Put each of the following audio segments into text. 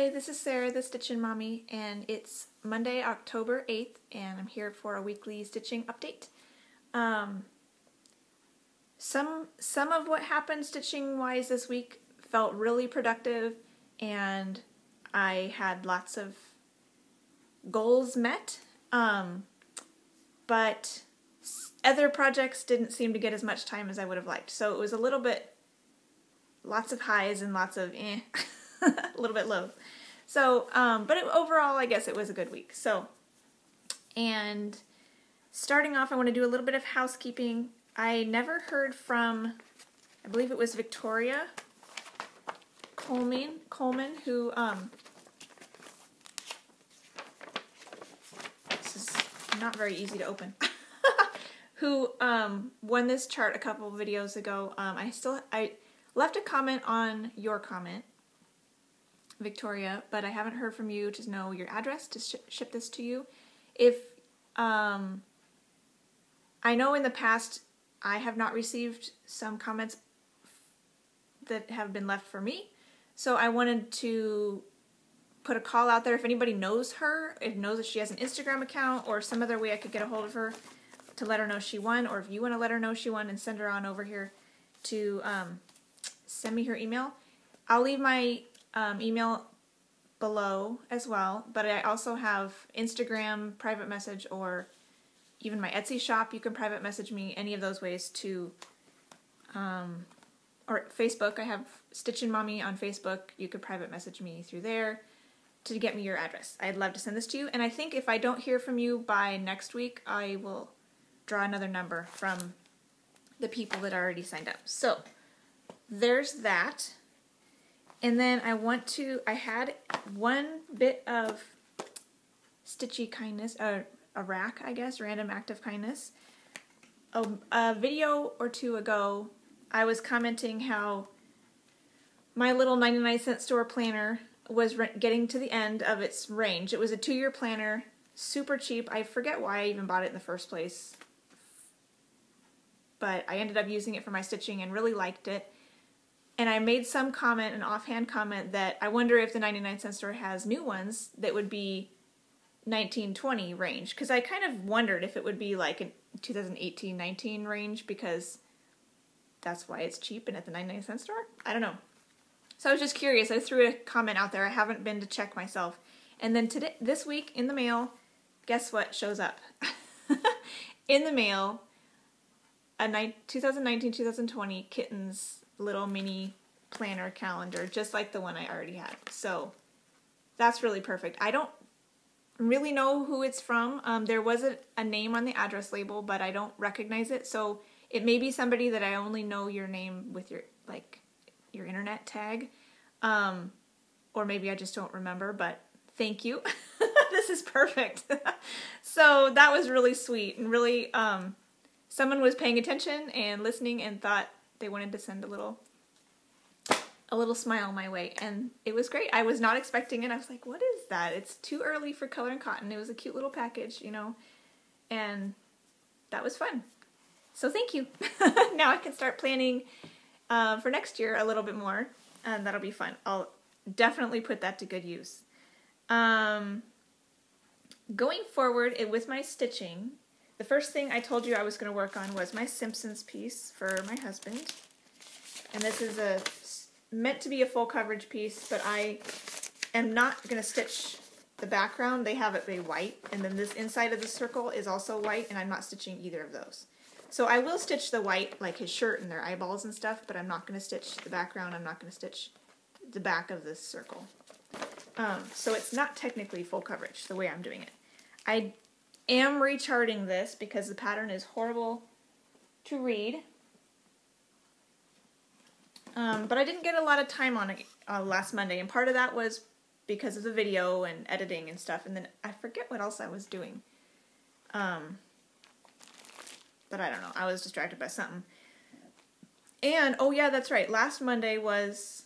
Hi, this is Sarah, the Stitchin' Mommy, and it's Monday, October 8th, and I'm here for a weekly stitching update. Um, some some of what happened stitching wise this week felt really productive, and I had lots of goals met. Um, but other projects didn't seem to get as much time as I would have liked, so it was a little bit lots of highs and lots of eh. a little bit low. So, um, but it, overall, I guess it was a good week. So, and starting off, I want to do a little bit of housekeeping. I never heard from, I believe it was Victoria Coleman, Coleman who, um, this is not very easy to open, who um, won this chart a couple videos ago. Um, I still, I left a comment on your comment Victoria, but I haven't heard from you to know your address to sh ship this to you. If um, I know in the past I have not received some comments that have been left for me, so I wanted to put a call out there. If anybody knows her, if knows that she has an Instagram account or some other way I could get a hold of her to let her know she won, or if you want to let her know she won and send her on over here to um, send me her email. I'll leave my um, email below as well, but I also have Instagram private message or even my Etsy shop. You can private message me any of those ways to, um, or Facebook. I have Stitchin' Mommy on Facebook. You could private message me through there to get me your address. I'd love to send this to you. And I think if I don't hear from you by next week, I will draw another number from the people that already signed up. So there's that. And then I want to, I had one bit of stitchy kindness, uh, a rack, I guess, random act of kindness. A, a video or two ago, I was commenting how my little 99 cent store planner was getting to the end of its range. It was a two year planner, super cheap. I forget why I even bought it in the first place. But I ended up using it for my stitching and really liked it and I made some comment, an offhand comment, that I wonder if the 99 cent store has new ones that would be 1920 range. Because I kind of wondered if it would be like a 2018 19 range because that's why it's cheap and at the 99 cent store. I don't know. So I was just curious. I threw a comment out there. I haven't been to check myself. And then today, this week in the mail, guess what shows up? in the mail, a 2019-2020 kittens little mini planner calendar, just like the one I already had. So that's really perfect. I don't really know who it's from. Um, there was a, a name on the address label, but I don't recognize it. So it may be somebody that I only know your name with your like your internet tag, um, or maybe I just don't remember. But thank you. this is perfect. so that was really sweet and really um, someone was paying attention and listening and thought they wanted to send a little a little smile my way and it was great. I was not expecting it. I was like, "What is that?" It's too early for color and cotton. It was a cute little package, you know. And that was fun. So thank you. now I can start planning uh, for next year a little bit more, and that'll be fun. I'll definitely put that to good use. Um, going forward it, with my stitching, the first thing I told you I was going to work on was my Simpsons piece for my husband. And this is a meant to be a full coverage piece, but I am not going to stitch the background. They have it be white, and then this inside of the circle is also white, and I'm not stitching either of those. So I will stitch the white, like his shirt and their eyeballs and stuff, but I'm not going to stitch the background. I'm not going to stitch the back of this circle. Um, so it's not technically full coverage the way I'm doing it. I am recharting this because the pattern is horrible to read. Um, but I didn't get a lot of time on it uh, last Monday, and part of that was because of the video and editing and stuff, and then I forget what else I was doing. Um, but I don't know. I was distracted by something. And, oh yeah, that's right. Last Monday was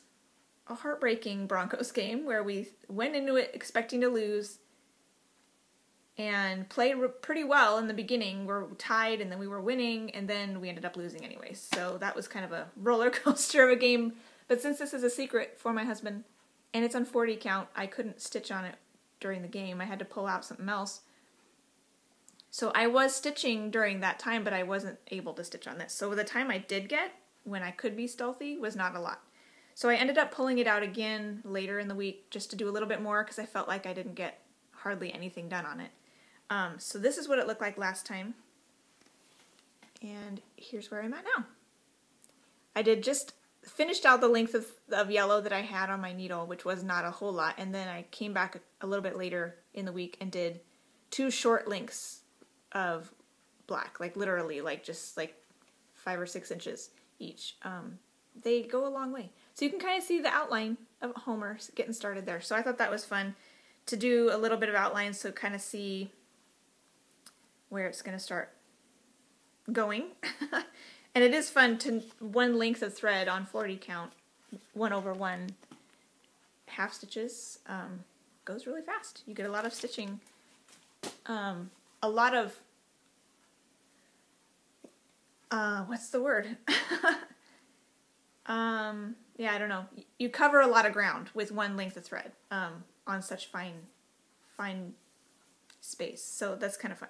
a heartbreaking Broncos game where we went into it expecting to lose and played pretty well in the beginning. We're tied and then we were winning and then we ended up losing anyways. So that was kind of a roller coaster of a game. But since this is a secret for my husband, and it's on 40 count. I couldn't stitch on it during the game. I had to pull out something else. So I was stitching during that time, but I wasn't able to stitch on this. So the time I did get, when I could be stealthy, was not a lot. So I ended up pulling it out again later in the week just to do a little bit more because I felt like I didn't get hardly anything done on it. Um, so this is what it looked like last time. And here's where I'm at now. I did just finished out the length of, of yellow that I had on my needle, which was not a whole lot, and then I came back a, a little bit later in the week and did two short lengths of black, like literally, like just like five or six inches each. Um, they go a long way. So you can kind of see the outline of Homer getting started there. So I thought that was fun to do a little bit of outline so kind of see where it's going to start going. and it is fun to one length of thread on 40 count, one over one half stitches, um, goes really fast. You get a lot of stitching, um, a lot of, uh, what's the word? um, yeah, I don't know. You cover a lot of ground with one length of thread um, on such fine, fine space. So that's kind of fun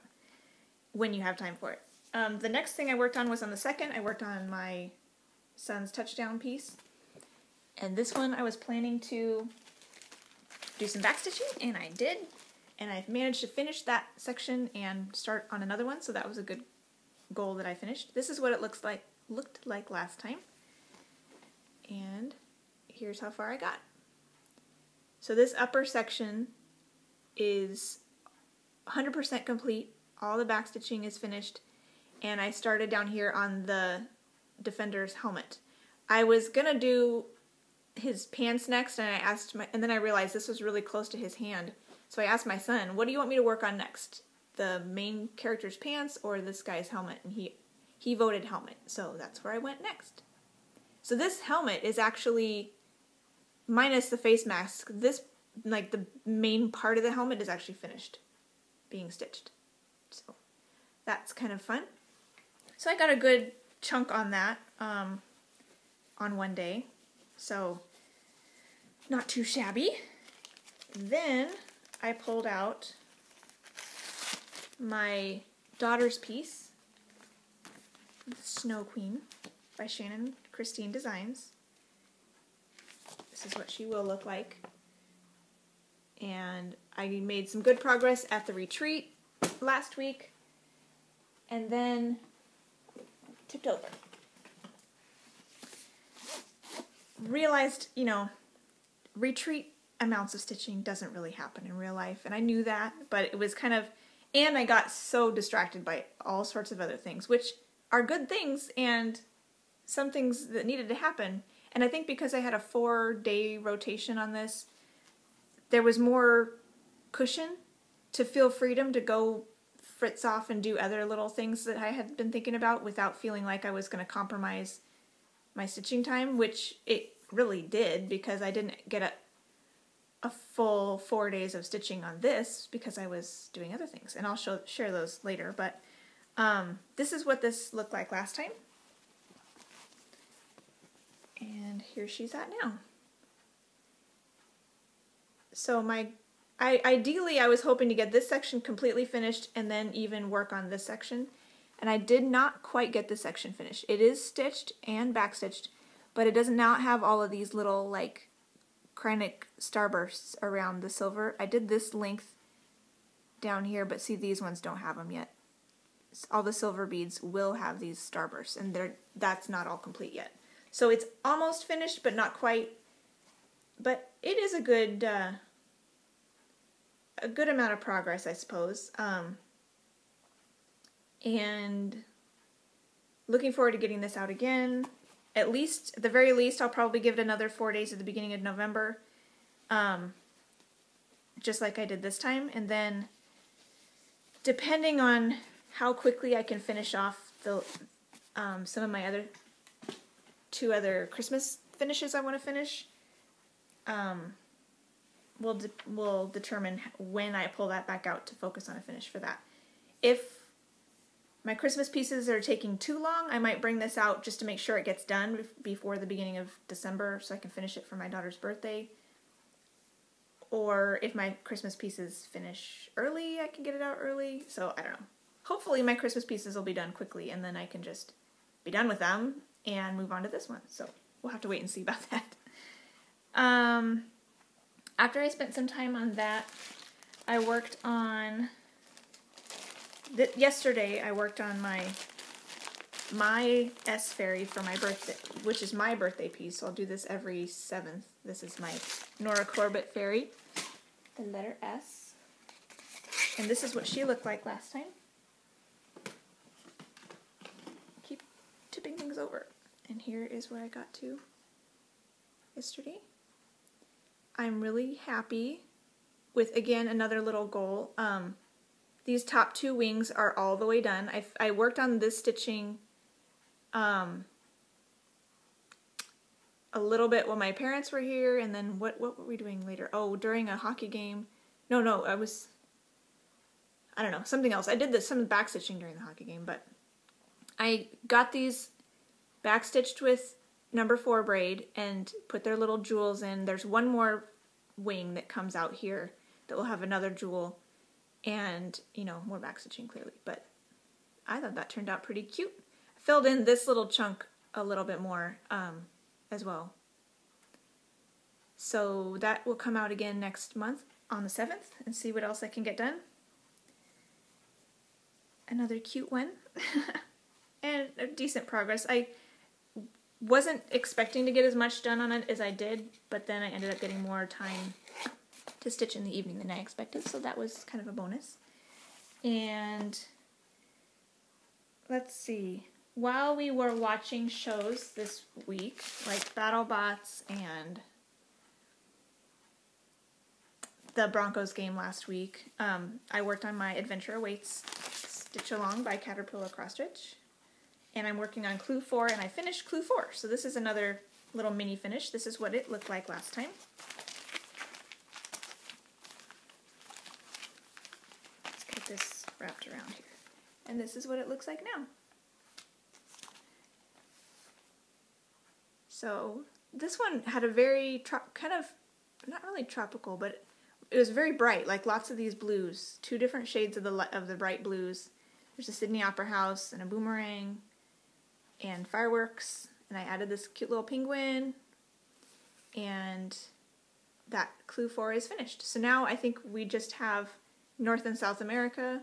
when you have time for it. Um, the next thing I worked on was on the second. I worked on my son's touchdown piece. And this one I was planning to do some backstitching, and I did. And I've managed to finish that section and start on another one, so that was a good goal that I finished. This is what it looks like looked like last time. And here's how far I got. So this upper section is 100% complete. All the backstitching is finished. And I started down here on the defender's helmet. I was to do his pants next and I asked my and then I realized this was really close to his hand. So I asked my son, "What do you want me to work on next? The main character's pants or this guy's helmet?" And he he voted helmet. So that's where I went next. So this helmet is actually minus the face mask. This like the main part of the helmet is actually finished being stitched. So that's kind of fun. So I got a good chunk on that um, on one day. So not too shabby. Then I pulled out my daughter's piece, Snow Queen by Shannon Christine Designs. This is what she will look like. And I made some good progress at the retreat last week. And then tipped over. Realized, you know, retreat amounts of stitching doesn't really happen in real life. And I knew that, but it was kind of, and I got so distracted by all sorts of other things, which are good things and some things that needed to happen. And I think because I had a four day rotation on this, there was more cushion to feel freedom to go fritz off and do other little things that I had been thinking about without feeling like I was going to compromise my stitching time, which it really did because I didn't get a a full four days of stitching on this because I was doing other things, and I'll show share those later. But um, this is what this looked like last time. And here she's at now. So my, I ideally I was hoping to get this section completely finished and then even work on this section. And I did not quite get this section finished. It is stitched and backstitched, but it does not have all of these little like Kreinik starbursts around the silver. I did this length down here, but see these ones don't have them yet. All the silver beads will have these starbursts, and they're that's not all complete yet. So it's almost finished, but not quite. But it is a good, uh, a good amount of progress, I suppose. Um, and looking forward to getting this out again. At least, at the very least, I'll probably give it another four days at the beginning of November. Um, just like I did this time. And then, depending on how quickly I can finish off the um, some of my other two other Christmas finishes I want to finish. Um, will de- will determine when I pull that back out to focus on a finish for that. If my Christmas pieces are taking too long, I might bring this out just to make sure it gets done before the beginning of December so I can finish it for my daughter's birthday. or if my Christmas pieces finish early, I can get it out early. So I don't know. Hopefully, my Christmas pieces will be done quickly, and then I can just be done with them and move on to this one. So we'll have to wait and see about that. Um, after I spent some time on that, I worked on. Yesterday, I worked on my my S fairy for my birthday, which is my birthday piece. So I'll do this every seventh. This is my Nora Corbett fairy, the letter S. And this is what she looked like last time. Keep tipping things over. And here is where I got to yesterday. I'm really happy with, again, another little goal. Um, these top two wings are all the way done. I, I worked on this stitching um, a little bit while my parents were here, and then what what were we doing later? Oh, during a hockey game. No, no, I was. I don't know something else. I did this some back stitching during the hockey game, but I got these back stitched with number four braid and put their little jewels in. There's one more wing that comes out here that will have another jewel and you know more back stitching clearly, but I thought that turned out pretty cute filled in this little chunk a little bit more um, as well. So that will come out again next month on the 7th and see what else I can get done. Another cute one. and decent progress. I wasn't expecting to get as much done on it as I did, but then I ended up getting more time to stitch in the evening than I expected, so that was kind of a bonus. And let's see while we were watching shows this week, like BattleBots and the Broncos game last week, um, I worked on my Adventure Awaits Stitch Along by Caterpillar Cross Stitch. And I'm working on Clue 4, and I finished Clue 4. So this is another little mini finish. This is what it looked like last time. Let's get this wrapped around here. And this is what it looks like now. So this one had a very kind of not really tropical, but it was very bright, like lots of these blues, two different shades of the of the bright blues. There's a Sydney Opera House and a boomerang and fireworks, and I added this cute little penguin and that clue 4 is finished. So now I think we just have North and South America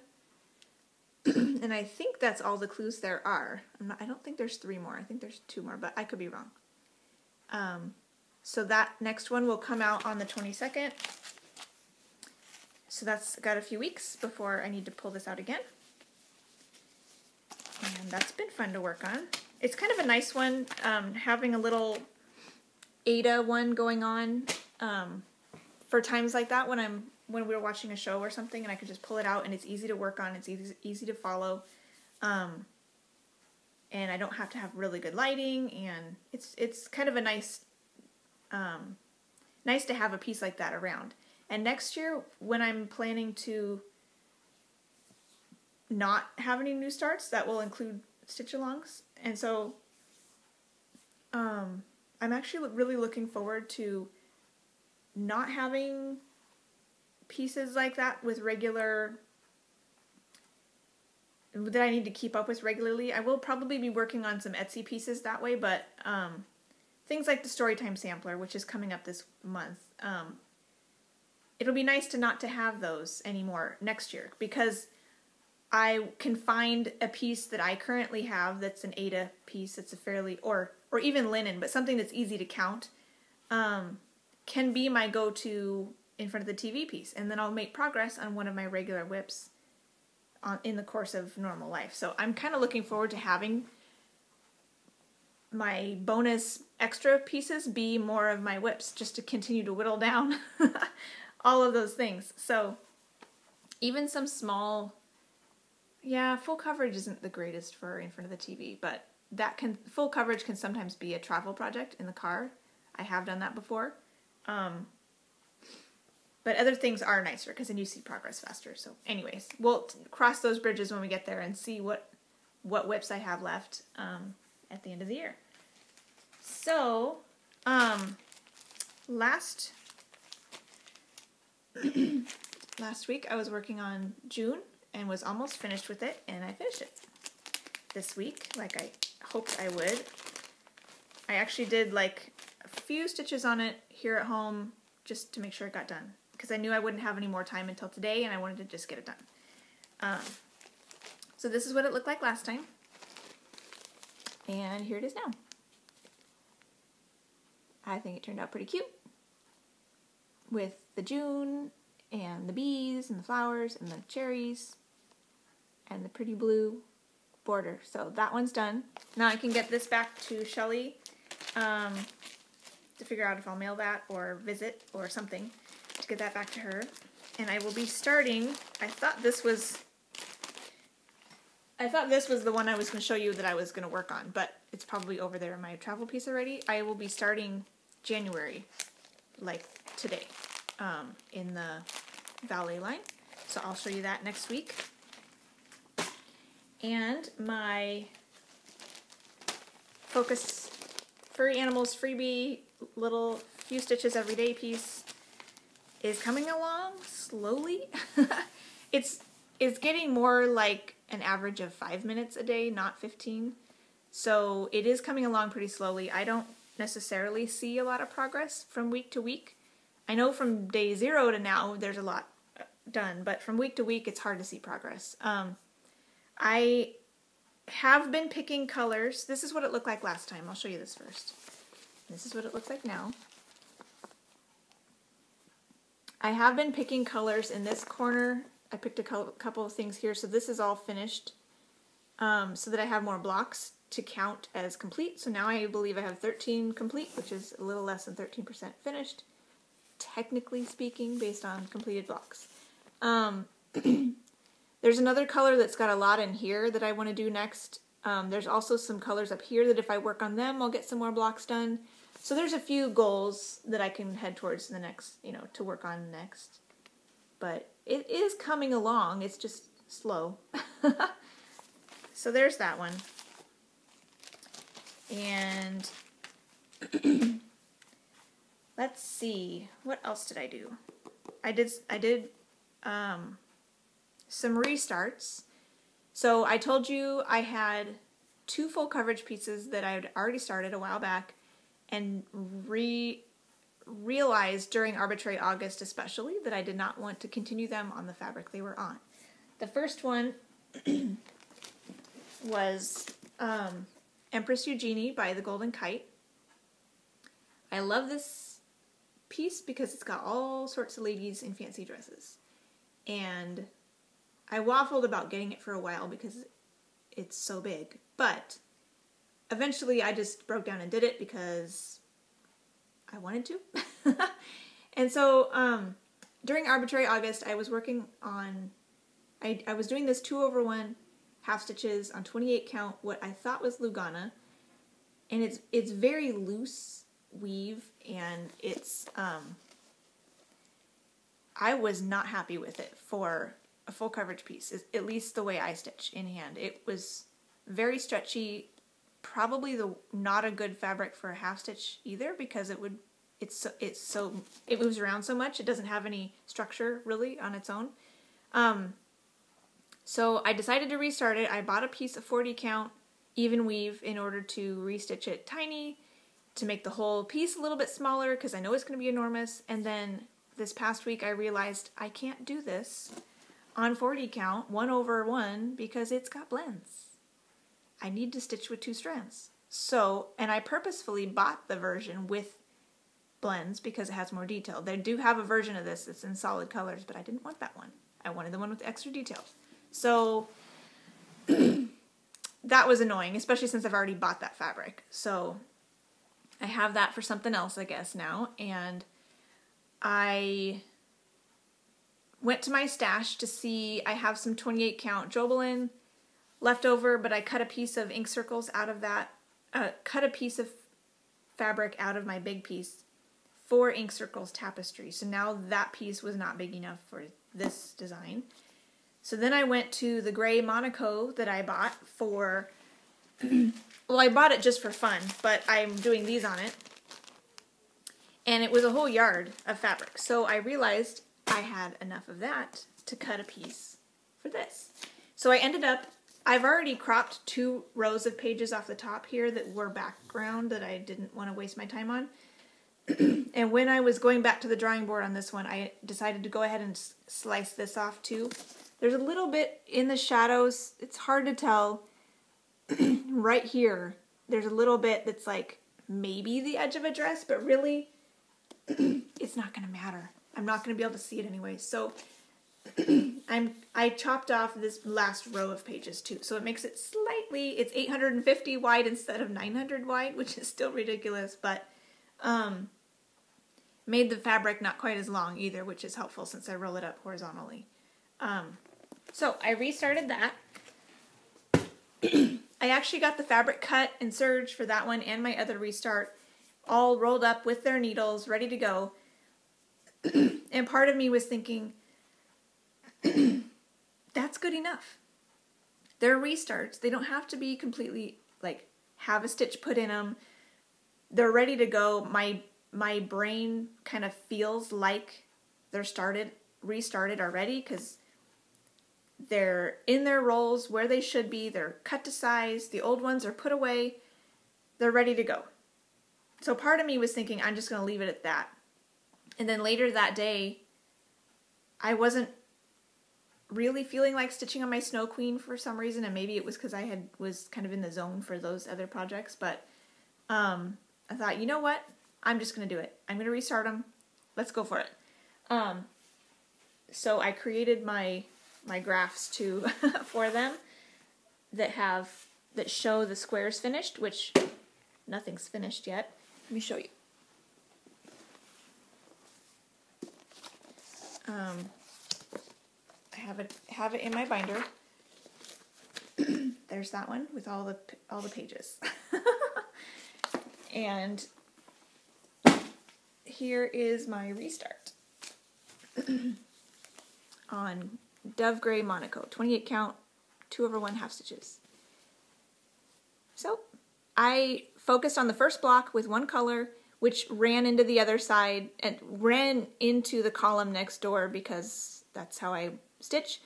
and I think that's all the clues there are. Not, i don't think there's three more. I think there's two more, but I could be wrong. Um, so that next one will come out on the 22nd. So that's got a few weeks before I need to pull this out again. And that's been fun to work on. It's kind of a nice one, um, having a little Aida one going on um, for times like that when I'm when we're watching a show or something and I could just pull it out and it's easy to work on, it's easy, easy to follow. Um, and I don't have to have really good lighting, and it's it's kind of a nice, um, nice to have a piece like that around. And next year, when I'm planning to not have any new starts, that will include stitch alongs, and so um, I'm actually really looking forward to not having pieces like that with regular that I need to keep up with regularly. I will probably be working on some Etsy pieces that way, but um, things like the Storytime Sampler, which is coming up this month, um, it'll be nice to not to have those anymore next year because I can find a piece that I currently have that's an Aida piece. that's a fairly or or even linen, but something that's easy to count um, can be my go-to in front of the TV piece, and then I'll make progress on one of my regular WIPs on, in the course of normal life. So I'm kind of looking forward to having my bonus extra pieces be more of my WIPs just to continue to whittle down all of those things. So even some small yeah, full coverage isn't the greatest for in front of the TV, but that can full coverage can sometimes be a travel project in the car. I have done that before. Um, but other things are nicer because then you see progress faster. So, anyways, we'll cross those bridges when we get there and see what what WIPs I have left um, at the end of the year. So, um, last last week I was working on June and was almost finished with it, and I finished it this week, like I hoped I would. I actually did like a few stitches on it here at home just to make sure it got done because I knew I wouldn't have any more time until today and I wanted to just get it done. Um, so this is what it looked like last time. And here it is now. I think it turned out pretty cute with the June and the bees and the flowers and the cherries and the pretty blue border. So that one's done. Now I can get this back to Shelly um, to figure out if I'll mail that or visit or something to get that back to her. And I will be starting, I thought this was, I thought this was the one I was going to show you that I was going to work on, but it's probably over there in my travel piece already. I will be starting January, like today, um, in the valet line. So I'll show you that next week. And my Focus Furry Animals freebie little few stitches every day piece is coming along slowly. it's it's getting more like an average of five minutes a day, not 15. So it is coming along pretty slowly. I don't necessarily see a lot of progress from week to week. I know from day zero to now there's a lot uh, done, but from week to week it's hard to see progress. Um, I have been picking colors. This is what it looked like last time. I'll show you this first. This is what it looks like now. I have been picking colors in this corner. I picked a couple of things here, so this is all finished um, so that I have more blocks to count as complete. So now I believe I have 13 complete, which is a little less than 13% finished, technically speaking, based on completed blocks. Um, there's another color that's got a lot in here that I want to do next. Um, there's also some colors up here that if I work on them, I'll get some more blocks done. So there's a few goals that I can head towards the next, you know, to work on next. But it is coming along. It's just slow. so there's that one. And let's see, what else did I do? I did I did um, some restarts. So I told you I had two full coverage pieces that I had already started a while back and re realized during arbitrary August especially that I did not want to continue them on the fabric they were on. The first one was um, Empress Eugenie by the Golden Kite. I love this piece because it's got all sorts of ladies in fancy dresses. And I waffled about getting it for a while because it's so big. But eventually I just broke down and did it because I wanted to. and so um, during arbitrary August, I was working on, I, I was doing this two over one half stitches on 28 count, what I thought was Lugana. And it's, it's very loose weave and it's, um, I was not happy with it for a full coverage piece, is at least the way I stitch in hand. It was very stretchy, probably the not a good fabric for a half stitch either because it would it's so, it's so it moves around so much it doesn't have any structure really on its own. Um, so I decided to restart it. I bought a piece of 40 count even weave in order to restitch it tiny to make the whole piece a little bit smaller because I know it's going to be enormous. And then this past week I realized I can't do this on 40 count 1 over 1 because it's got blends I need to stitch with two strands. So, and I purposefully bought the version with blends because it has more detail. They do have a version of this that's in solid colors, but I didn't want that one. I wanted the one with extra detail. So that was annoying, especially since I've already bought that fabric. So I have that for something else, I guess, now. And I went to my stash to see, I have some 28 count Jobelan left over, but I cut a piece of ink circles out of that, uh, cut a piece of fabric out of my big piece for ink circles tapestry. So now that piece was not big enough for this design. So then I went to the gray Monaco that I bought for, well, I bought it just for fun, but I'm doing these on it. And it was a whole yard of fabric. So I realized I had enough of that to cut a piece for this. So I ended up, I've already cropped two rows of pages off the top here that were background that I didn't want to waste my time on. and when I was going back to the drawing board on this one, I decided to go ahead and slice this off too. There's a little bit in the shadows. It's hard to tell. right here, there's a little bit that's like maybe the edge of a dress, but really, it's not going to matter. I'm not going to be able to see it anyway. So I'm I chopped off this last row of pages too, so it makes it slightly. It's 850 wide instead of 900 wide, which is still ridiculous, but um, made the fabric not quite as long either, which is helpful since I roll it up horizontally. Um, so I restarted that. I actually got the fabric cut and serge for that one and my other restart all rolled up with their needles ready to go. And part of me was thinking, that's good enough. They're restarts. They don't have to be completely like have a stitch put in them. They're ready to go. My my brain kind of feels like they're started restarted already because they're in their roles where they should be. They're cut to size. The old ones are put away. They're ready to go. So part of me was thinking I'm just going to leave it at that. And then later that day, I wasn't really feeling like stitching on my Snow Queen for some reason, and maybe it was because I had was kind of in the zone for those other projects. But um, I thought, you know what? I'm just gonna do it. I'm gonna restart them. Let's go for it. Um, so I created my my graphs to for them that have that show the squares finished, which nothing's finished yet. Let me show you. Um, I have it have it in my binder. There's that one with all the all the pages. and here is my restart on Dove Gray Monaco, 28 count, 2 over 1 half stitches. So I focused on the first block with one color, which ran into the other side and ran into the column next door because that's how I stitch.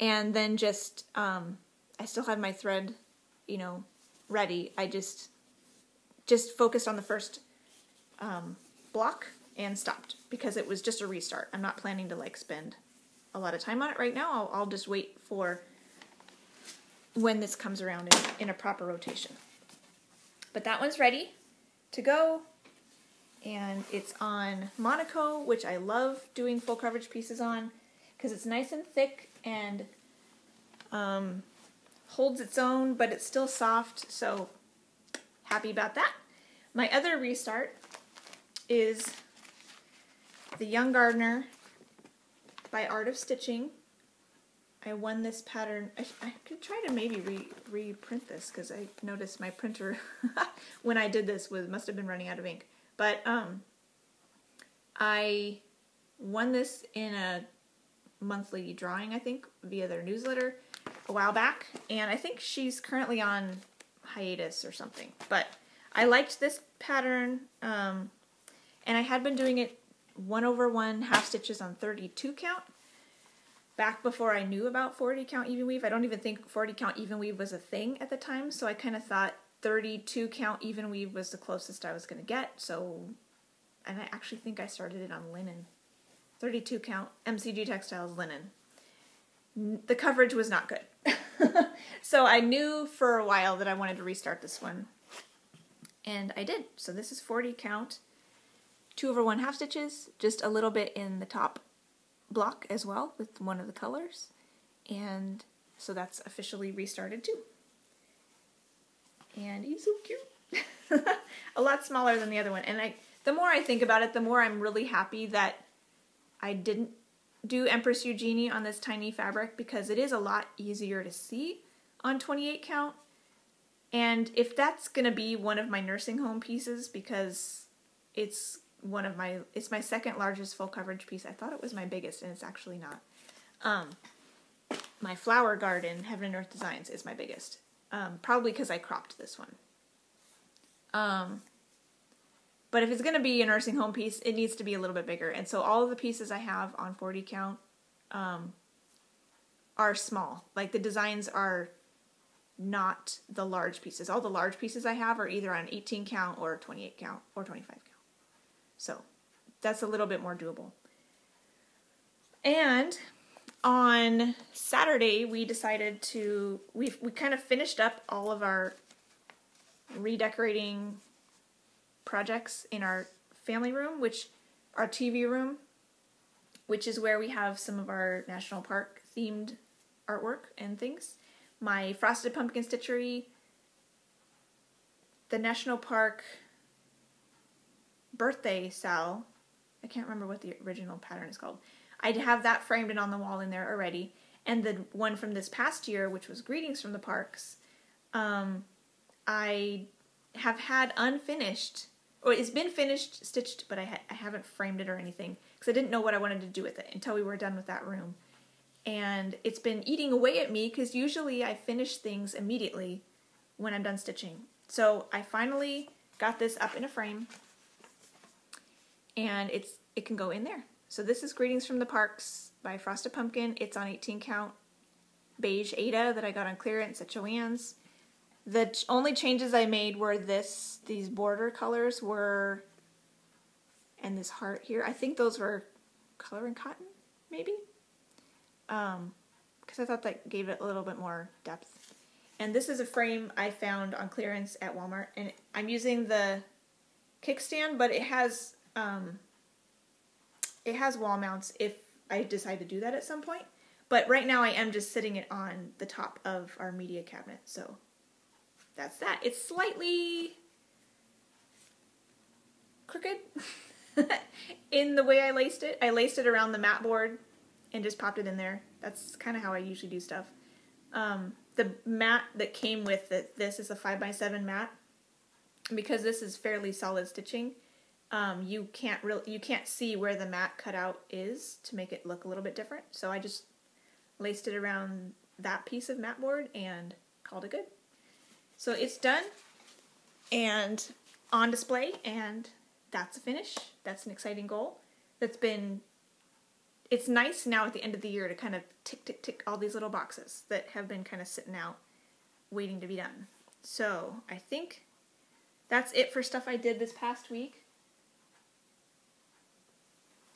And then just, um, I still had my thread, you know, ready. I just, just focused on the first um, block and stopped because it was just a restart. I'm not planning to like spend a lot of time on it right now. I'll, I'll just wait for when this comes around in, in a proper rotation. But that one's ready to go. And it's on Monaco, which I love doing full coverage pieces on because it's nice and thick and um, holds its own, but it's still soft. So happy about that. My other restart is the Young Gardener by Art of Stitching. I won this pattern. I, I could try to maybe re, reprint this because I noticed my printer when I did this was must have been running out of ink. But um, I won this in a monthly drawing, I think, via their newsletter a while back, and I think she's currently on hiatus or something. But I liked this pattern, um, and I had been doing it one over one half stitches on 32 count back before I knew about 40 count even weave. I don't even think 40 count even weave was a thing at the time, so I kind of thought 32 count even weave was the closest I was going to get. So, and I actually think I started it on linen. 32 count MCG Textiles linen. The coverage was not good. so I knew for a while that I wanted to restart this one. And I did. So this is 40 count two over one half stitches, just a little bit in the top block as well with one of the colors. And so that's officially restarted too. And he's so cute. a lot smaller than the other one. And I the more I think about it, the more I'm really happy that I didn't do Empress Eugenie on this tiny fabric because it is a lot easier to see on 28 count. And if that's going to be one of my nursing home pieces because it's one of my it's my second largest full coverage piece. I thought it was my biggest and it's actually not. Um, my flower garden, Heaven and Earth Designs, is my biggest. Um, probably because I cropped this one. Um, But if it's going to be a nursing home piece, it needs to be a little bit bigger. And so all of the pieces I have on 40 count um, are small. Like the designs are not the large pieces. All the large pieces I have are either on 18 count or 28 count or 25 count. So that's a little bit more doable. And on Saturday, we decided to we we kind of finished up all of our redecorating projects in our family room, which our TV room, which is where we have some of our national park themed artwork and things. My frosted pumpkin stitchery, the national park birthday SAL. I can't remember what the original pattern is called. I'd have that framed and on the wall in there already. And the one from this past year, which was Greetings from the Parks, um, I have had unfinished, or it's been finished, stitched, but I, ha- I haven't framed it or anything because I didn't know what I wanted to do with it until we were done with that room. And it's been eating away at me because usually I finish things immediately when I'm done stitching. So I finally got this up in a frame and it's it can go in there. So this is Greetings from the Parks by Frosted Pumpkin. It's on 18 count beige Aida that I got on clearance at Joann's. The only changes I made were this, these border colors were, and this heart here. I think those were color and cotton, maybe? Um, because I thought that gave it a little bit more depth. And this is a frame I found on clearance at Walmart, and I'm using the kickstand, but it has um, it has wall mounts if I decide to do that at some point. But right now I am just sitting it on the top of our media cabinet. So that's that. It's slightly crooked in the way I laced it. I laced it around the mat board and just popped it in there. That's kind of how I usually do stuff. Um, the mat that came with it, this is a 5x7 mat. Because this is fairly solid stitching, um, you can't really you can't see where the mat cutout is to make it look a little bit different. So I just laced it around that piece of mat board and called it good. So it's done and on display and that's a finish. That's an exciting goal. That's been it's nice now at the end of the year to kind of tick tick tick all these little boxes that have been kind of sitting out waiting to be done. So, I think that's it for stuff I did this past week.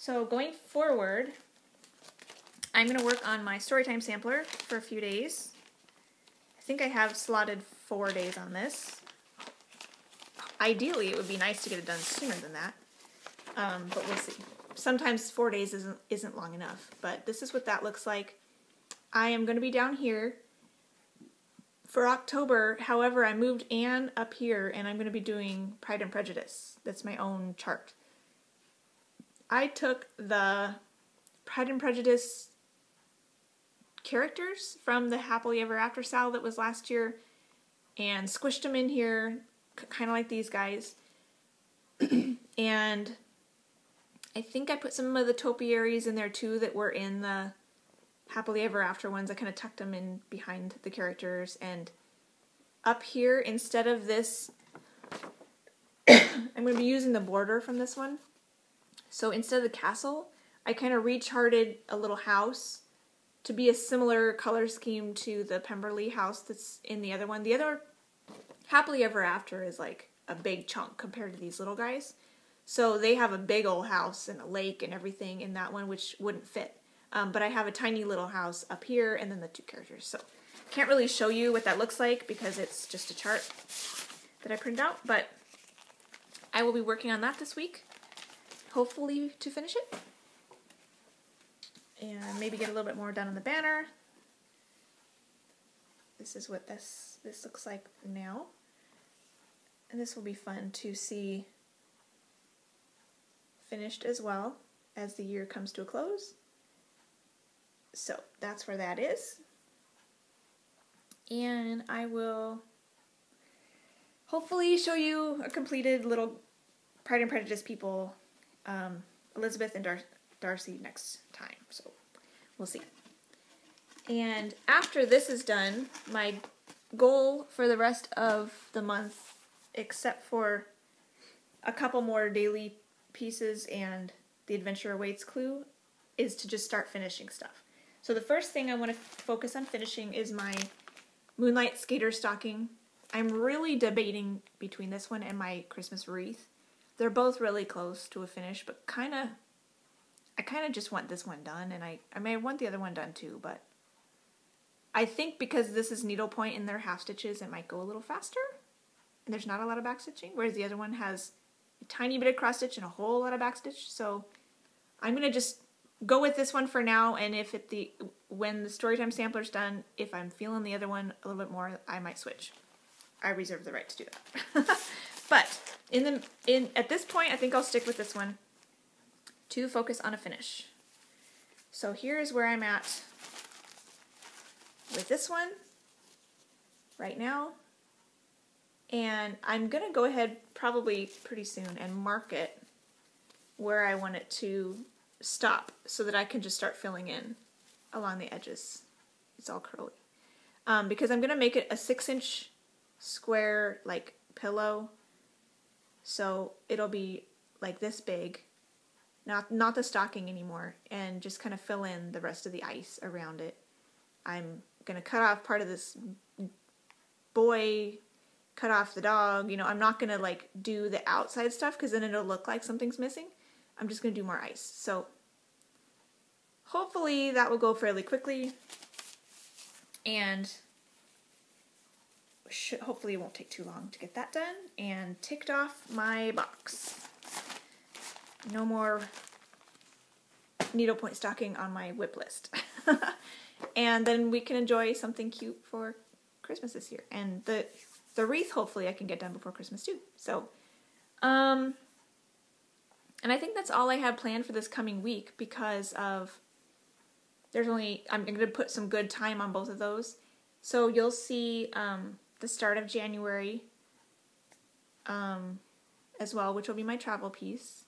So going forward, I'm going to work on my Storytime sampler for a few days. I think I have slotted four days on this. Ideally, it would be nice to get it done sooner than that, um, but we'll see. Sometimes four days isn't isn't long enough, but this is what that looks like. I am going to be down here for October. However, I moved Anne up here, and I'm going to be doing Pride and Prejudice. That's my own chart. I took the Pride and Prejudice characters from the Happily Ever After style that was last year and squished them in here, kind of like these guys. and I think I put some of the topiaries in there too that were in the Happily Ever After ones. I kind of tucked them in behind the characters. And up here, instead of this, I'm going to be using the border from this one. So instead of the castle, I kind of recharted a little house to be a similar color scheme to the Pemberley house that's in the other one. The other Happily Ever After is like a big chunk compared to these little guys. So they have a big old house and a lake and everything in that one, which wouldn't fit. Um, but I have a tiny little house up here and then the two characters. So can't really show you what that looks like because it's just a chart that I printed out. But I will be working on that this week hopefully to finish it. And maybe get a little bit more done on the banner. This is what this this looks like now. And this will be fun to see finished as well as the year comes to a close. So that's where that is. And I will hopefully show you a completed little Pride and Prejudice people um, Elizabeth and Dar- Darcy next time. So we'll see. And after this is done, my goal for the rest of the month, except for a couple more daily pieces and the adventure awaits clue is to just start finishing stuff. So the first thing I want to focus on finishing is my Moonlight Skater stocking. I'm really debating between this one and my Christmas wreath. They're both really close to a finish, but kind of, I kind of just want this one done, and I, I may want the other one done too, but I think because this is needlepoint and they're half stitches, it might go a little faster. And there's not a lot of back stitching, whereas the other one has a tiny bit of cross stitch and a whole lot of back stitch. So I'm gonna just go with this one for now, and if it the when the Storytime sampler's done, if I'm feeling the other one a little bit more, I might switch. I reserve the right to do that. but in the in at this point, I think I'll stick with this one to focus on a finish. So here's where I'm at with this one right now. And I'm going to go ahead probably pretty soon and mark it where I want it to stop so that I can just start filling in along the edges. It's all curly. Um, because I'm going to make it a six inch square like pillow. So it'll be like this big, not, not the stocking anymore, and just kind of fill in the rest of the ice around it. I'm going to cut off part of this boy, cut off the dog. You know, I'm not going to like do the outside stuff because then it'll look like something's missing. I'm just going to do more ice. So hopefully that will go fairly quickly and should, hopefully it won't take too long to get that done and ticked off my box. No more needlepoint stocking on my WIP list. and then we can enjoy something cute for Christmas this year. And the the wreath hopefully I can get done before Christmas too. So um and I think that's all I have planned for this coming week because of there's only I'm going to put some good time on both of those. So you'll see um, the start of January um, as well, which will be my travel piece.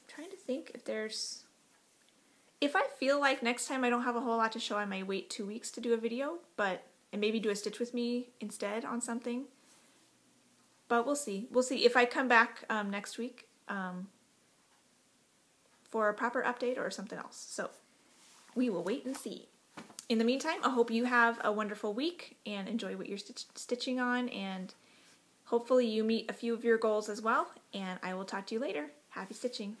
I'm trying to think if there's if I feel like next time I don't have a whole lot to show, I may wait two weeks to do a video, but and maybe do a stitch with me instead on something. But we'll see. We'll see if I come back um, next week um, for a proper update or something else. So we will wait and see. In the meantime, I hope you have a wonderful week and enjoy what you're stitch stitching on and hopefully you meet a few of your goals as well and I will talk to you later. Happy stitching!